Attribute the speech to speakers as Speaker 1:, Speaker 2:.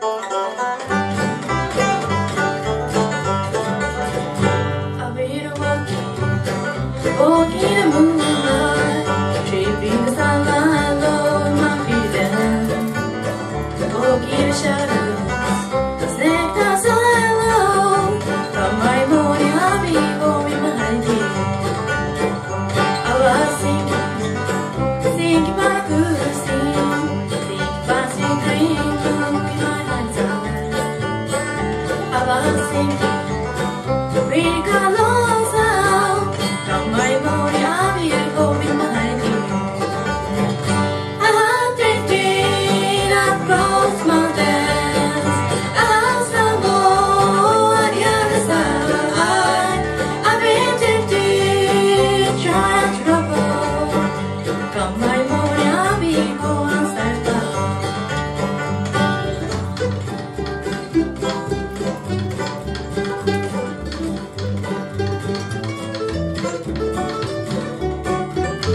Speaker 1: I've been walking, walking